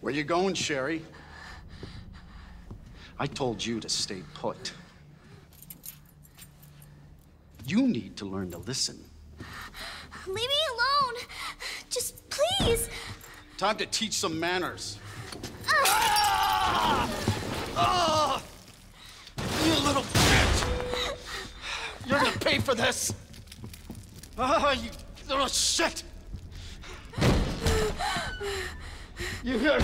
Where you going, Sherry? I told you to stay put. You need to learn to listen. Leave me alone! Time to teach some manners. Ah! Ah! You little bitch! You're gonna pay for this! Ah, you little shit! You hear?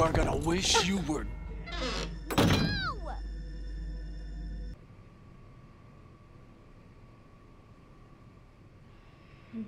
You are gonna wish you were... Hmm.